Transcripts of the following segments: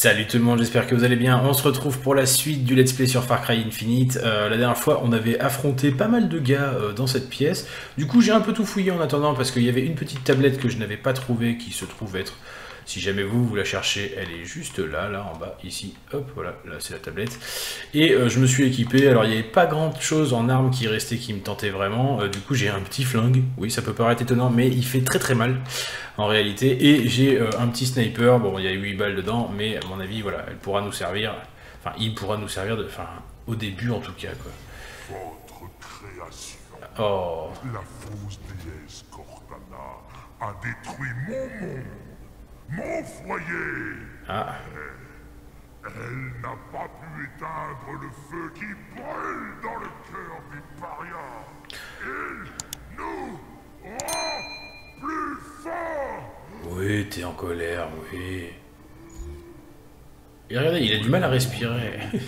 Salut tout le monde, j'espère que vous allez bien. On se retrouve pour la suite du let's play sur Far Cry Infinite. Euh, la dernière fois, on avait affronté pas mal de gars euh, dans cette pièce. Du coup, j'ai un peu tout fouillé en attendant parce qu'il y avait une petite tablette que je n'avais pas trouvée qui se trouve être si jamais vous, vous la cherchez, elle est juste là, là, en bas, ici. Hop, voilà, là, c'est la tablette. Et euh, je me suis équipé. Alors, il n'y avait pas grand-chose en armes qui restait, qui me tentait vraiment. Euh, du coup, j'ai un petit flingue. Oui, ça peut paraître étonnant, mais il fait très très mal, en réalité. Et j'ai euh, un petit sniper. Bon, il y a 8 balles dedans, mais à mon avis, voilà, elle pourra nous servir. Enfin, il pourra nous servir, de, enfin, au début, en tout cas, quoi. Votre création. Oh. La fausse déesse Cortana a détruit mon monde. Mon foyer Ah. Elle n'a pas pu éteindre le feu qui brûle dans le cœur des parias. Il nous rend plus forts Oui, t'es en colère, oui. Et regardez, il a du mal à respirer.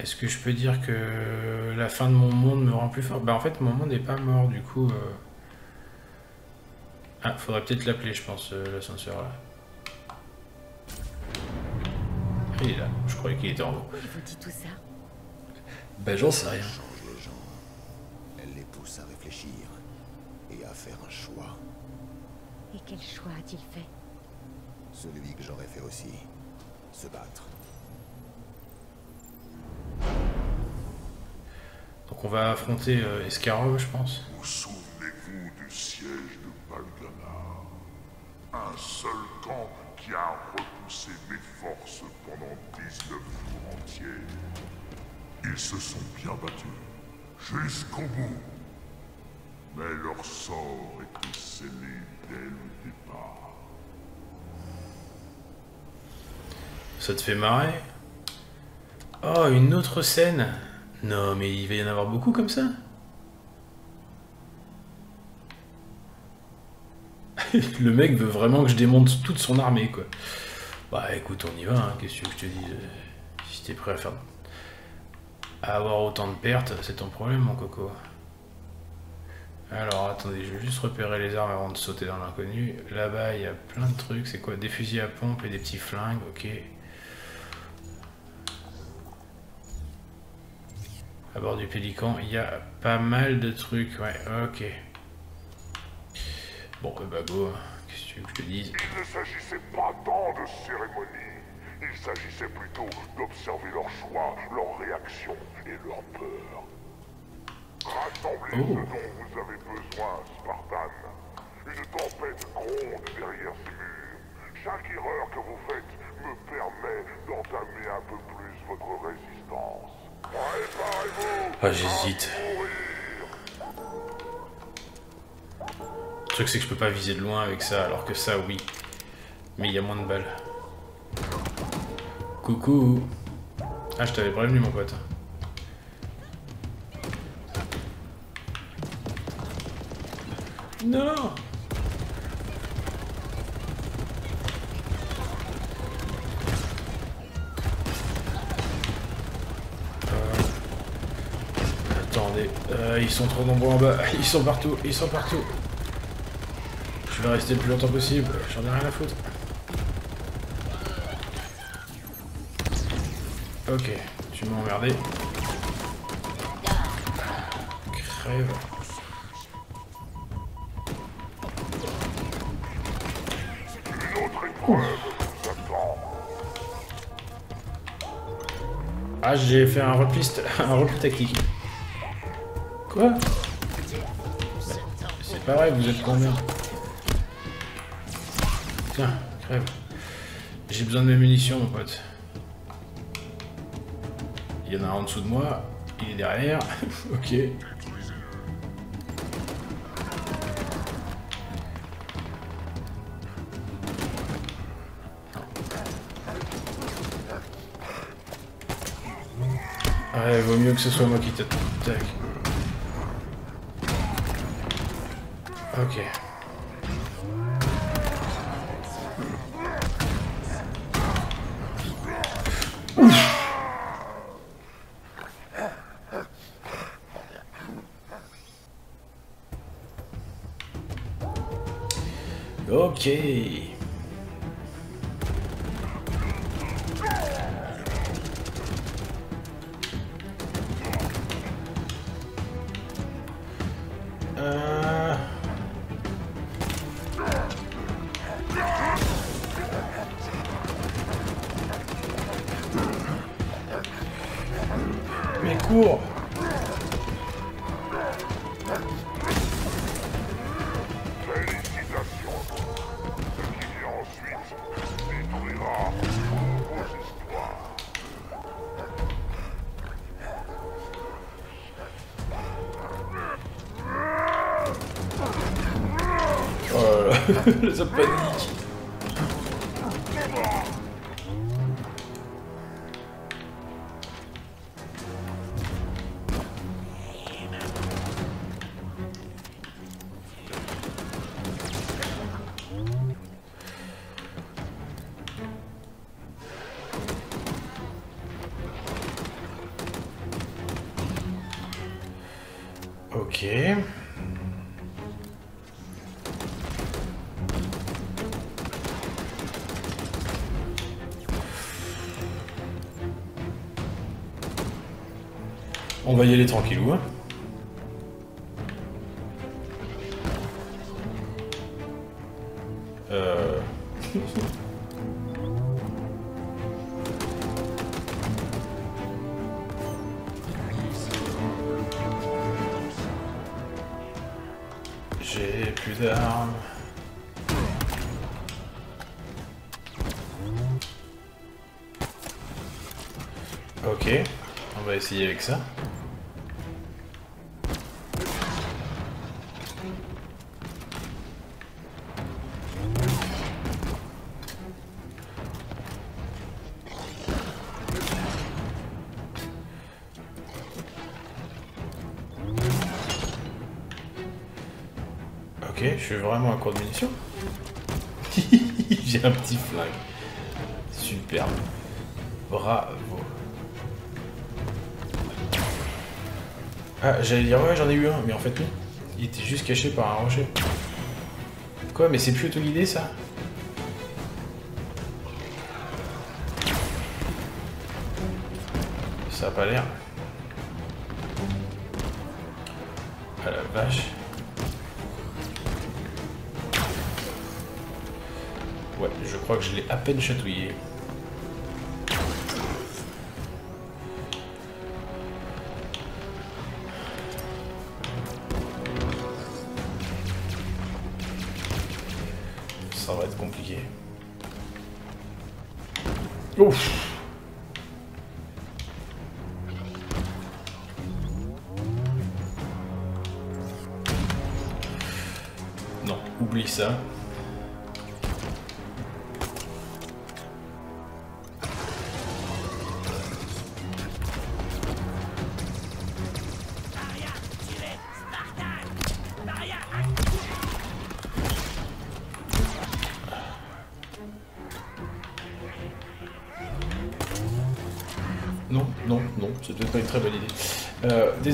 Est-ce que je peux dire que la fin de mon monde me rend plus fort? Bah en fait, mon monde n'est pas mort, du coup... euh, Ah, faudrait peut-être l'appeler, je pense, euh, l'ascenseur, là. Il est là, je croyais qu'il était en haut. Il vous dit tout ça Bah j'en sais rien. change les gens. Elle les pousse à réfléchir et à faire un choix. Et quel choix a-t-il fait? Celui que j'aurais fait aussi. Se battre. Donc on va affronter euh, Escarov, je pense. Un seul camp qui a repoussé mes forces pendant 19 jours entiers. Ils se sont bien battus, jusqu'au bout. Mais leur sort était scellé dès le départ. Ça te fait marrer? Oh, une autre scène Non, mais il va y en avoir beaucoup comme ça Le mec veut vraiment que je démonte toute son armée, quoi. Bah écoute, on y va, hein, qu'est-ce que je te dise euh, Si t'es prêt à faire... À avoir autant de pertes, c'est ton problème, mon coco. Alors, attendez, je vais juste repérer les armes avant de sauter dans l'inconnu. Là-bas, il y a plein de trucs. C'est quoi? Des fusils à pompe et des petits flingues, ok. À bord du Pélican, il y a pas mal de trucs, ouais, ok. Bon, eh bah go, qu'est-ce que tu veux que je te dise? Il ne s'agissait pas tant de cérémonie. Il s'agissait plutôt d'observer leurs choix, leurs réactions et leurs peurs. Rassemblez Oh. ce dont vous avez besoin, Spartan. Une tempête gronde derrière ces murs. Chaque erreur que vous faites me permet d'entamer un peu plus votre résistance. Préparez-vous Ah, j'hésite. à mourir. Le truc, c'est que je peux pas viser de loin avec ça, alors que ça, oui. Mais il y a moins de balles. Coucou Ah, je t'avais prévenu, mon pote. Non Euh, Attendez, euh, ils sont trop nombreux en bas, ils sont partout, ils sont partout. Je vais rester le plus longtemps possible, j'en ai rien à foutre. Ok, tu m'as emmerdé. Crève. Ah, j'ai fait un repli, un repli tactique. Quoi? C'est pas vrai, vous êtes combien? Tiens, crève. J'ai besoin de mes munitions, mon pote. Il y en a un en dessous de moi, il est derrière. ok. Ouais, vaut mieux que ce soit moi qui t'attaque. Ok. Ok. Oh là là, ça On va y aller tranquillou. Hein. Euh... J'ai plus d'armes. Ok, on va essayer avec ça. Suis vraiment à court de munitions. J'ai un petit flingue. Superbe. Bravo. Ah, j'allais dire ouais, j'en ai eu un, mais en fait non. Il était juste caché par un rocher. Quoi, mais c'est plus auto-guidé ça? Ça a pas l'air. Ah la vache. Ouais, je crois que je l'ai à peine chatouillé. Ça va être compliqué. Ouf Non, oublie ça.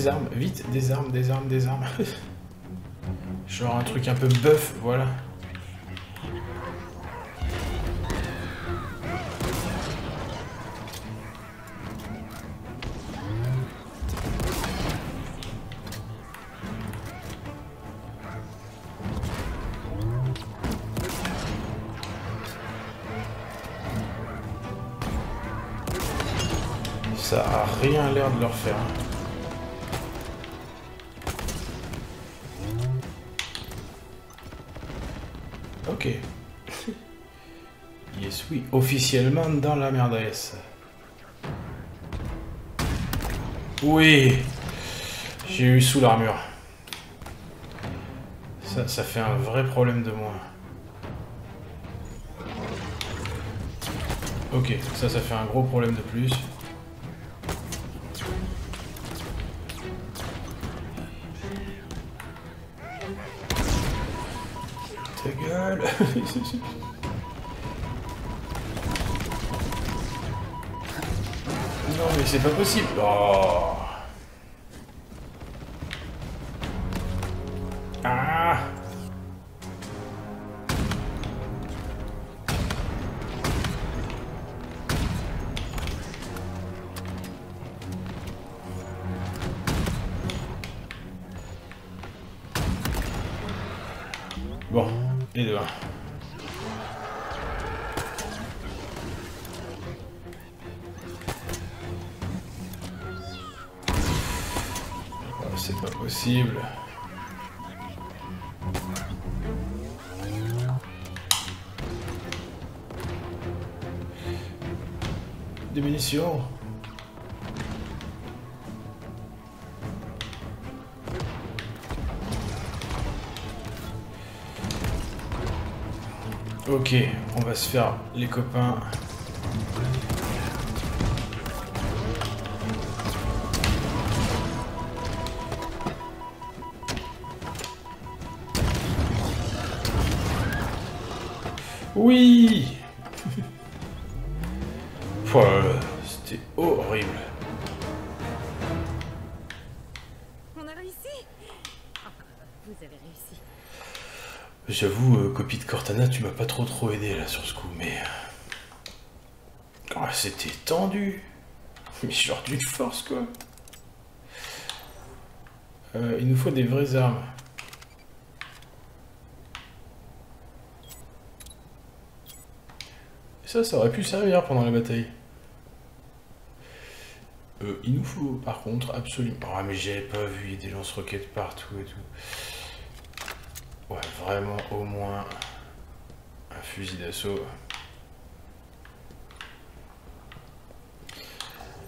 Des armes, vite, des armes, des armes, des armes. Genre un truc un peu buff, voilà. Ça a rien l'air de leur faire. Ok. Yes, oui. Officiellement dans la merdesse. Oui. J'ai eu sous l'armure. Ça, ça fait un vrai problème de moi. Ok, ça, ça fait un gros problème de plus. Non mais c'est pas possible. Oh Bon, les deux. hein. c'est pas possible. Des munitions. Ok, on va se faire les copains. Oui J'avoue, euh, copie de Cortana, tu m'as pas trop trop aidé là sur ce coup, mais... Ah, c'était tendu Mais genre d'une force quoi Euh, Il nous faut des vraies armes. Ça, ça aurait pu servir pendant la bataille. Euh, il nous faut par contre absolument... Ah mais j'avais pas vu, des lance-roquettes partout et tout. Ouais, vraiment au moins un fusil d'assaut.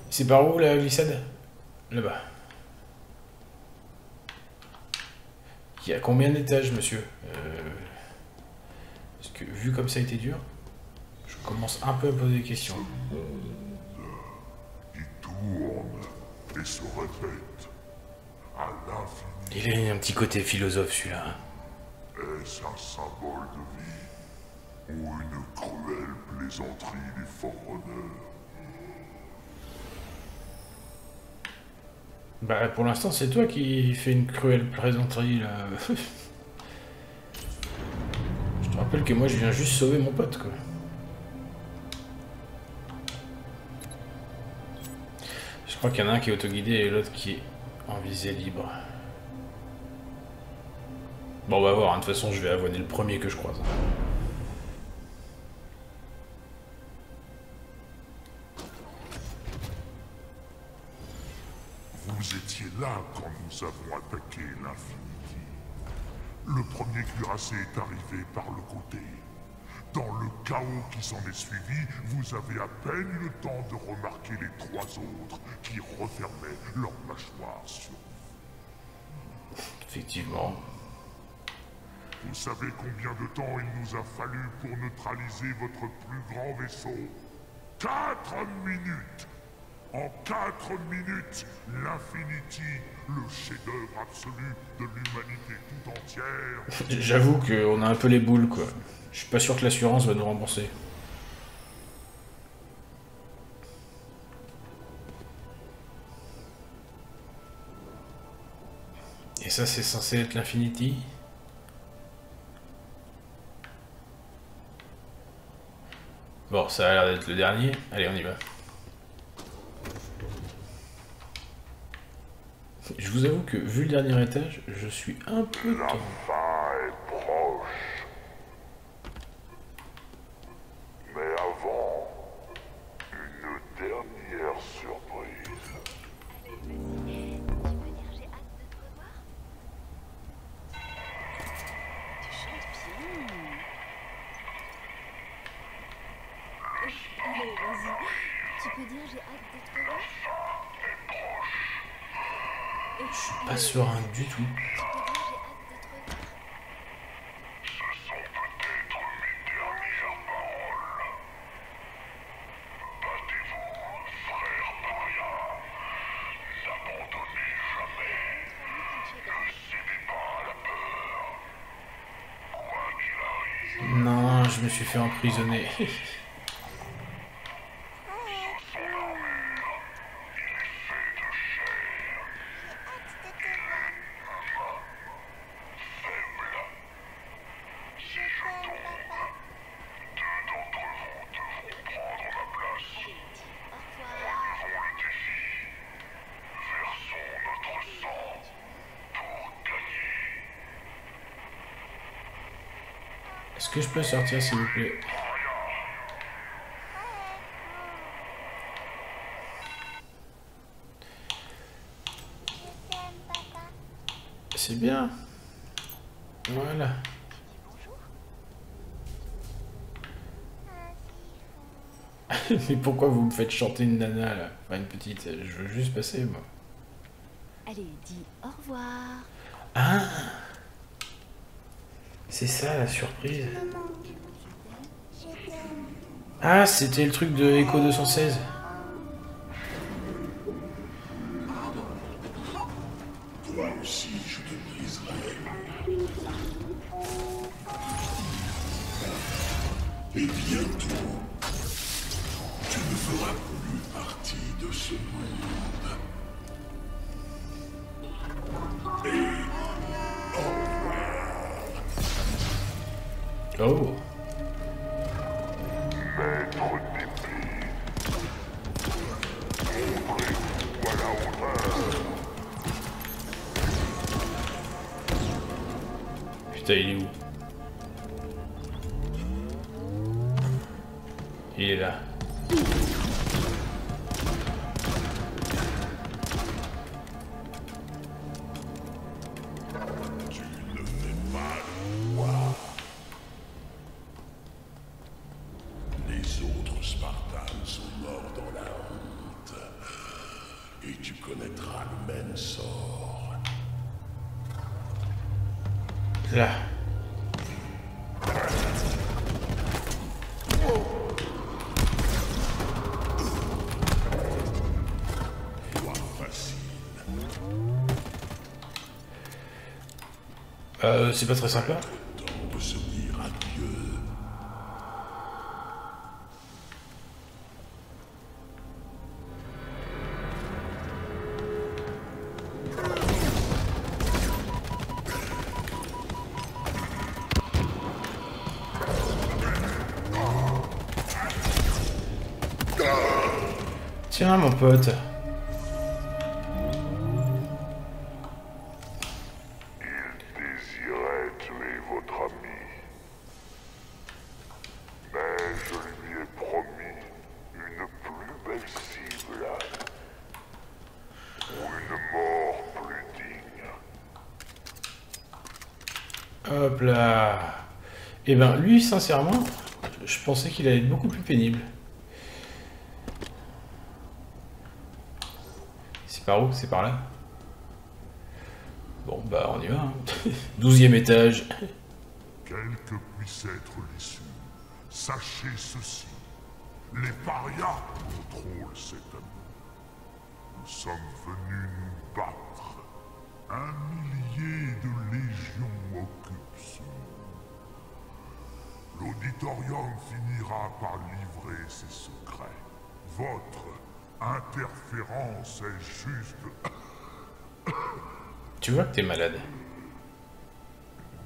C'est par où la glissade? Là-bas. Il y a combien d'étages, monsieur? Euh, Parce que vu comme ça a été dur, je commence un peu à poser des questions. Il tourne et se répète à l'infini. Il a un petit côté philosophe celui-là. Est-ce un symbole de vie ou une cruelle plaisanterie des Forerunners Bah pour l'instant c'est toi qui fais une cruelle plaisanterie là. je te rappelle que moi je viens juste sauver mon pote quoi. Je crois qu'il y en a un qui est autoguidé et l'autre qui est en visée libre. Bon on va voir, hein. de toute façon je vais avoiner le premier que je croise. Vous étiez là quand nous avons attaqué l'Infinity. Le premier cuirassé est arrivé par le côté. Dans le chaos qui s'en est suivi, vous avez à peine eu le temps de remarquer les trois autres qui refermaient leurs mâchoires sur vous. Effectivement. Vous savez combien de temps il nous a fallu pour neutraliser votre plus grand vaisseau Quatre minutes En quatre minutes, l'Infinity, le chef-d'œuvre absolu de l'humanité tout entière, J'avoue qu'on a un peu les boules quoi. Je suis pas sûr que l'assurance va nous rembourser. Et ça c'est censé être l'Infinity? Bon, ça a l'air d'être le dernier. Allez, on y va. Je vous avoue que, vu le dernier étage, je suis un peu tendu. Je suis pas serein du tout. Tu peux dire j'ai hâte de te revoir Non, je me suis fait emprisonner. Est-ce que je peux sortir s'il vous plaît C'est bien. Voilà. Mais pourquoi vous me faites chanter une nana là Enfin une petite, je veux juste passer moi. Allez, dis au revoir. Ah C'est ça la surprise. Ah, c'était le truc de Echo 216. Toi aussi, je te briserai. Et bientôt, Oh. Saiu. É Irá. Euh, c'est pas très sympa. Temps mort plus digne. Hop là. Eh ben, lui, sincèrement, je pensais qu'il allait être beaucoup plus pénible. Par où? C'est par là Bon, bah, on y va. hein. Douzième étage. Quel que puisse être l'issue, sachez ceci. Les parias contrôlent cet amour. Nous sommes venus nous battre. Un millier de légions occupent ce. L'auditorium finira par livrer ses secrets. Votre interférence est juste Tu vois que t'es malade.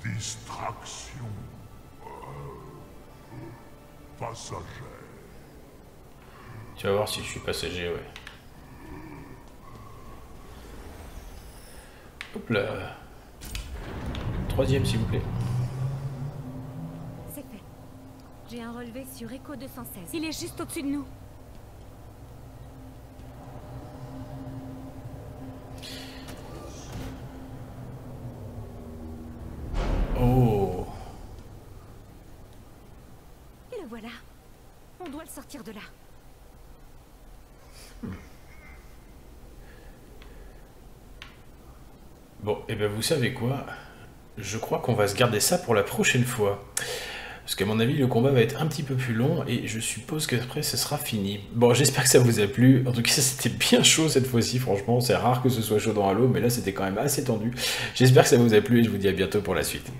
distraction passagère. Tu vas voir si je suis passager, ouais. Hop là. Troisième, s'il vous plaît. C'est fait. J'ai un relevé sur Echo 216. Il est juste au-dessus de nous. Bon, et ben vous savez quoi? Je crois qu'on va se garder ça pour la prochaine fois. Parce qu'à mon avis, le combat va être un petit peu plus long et je suppose qu'après, ce sera fini. Bon, j'espère que ça vous a plu. En tout cas, c'était bien chaud cette fois-ci, franchement. C'est rare que ce soit chaud dans Halo, mais là, c'était quand même assez tendu. J'espère que ça vous a plu et je vous dis à bientôt pour la suite.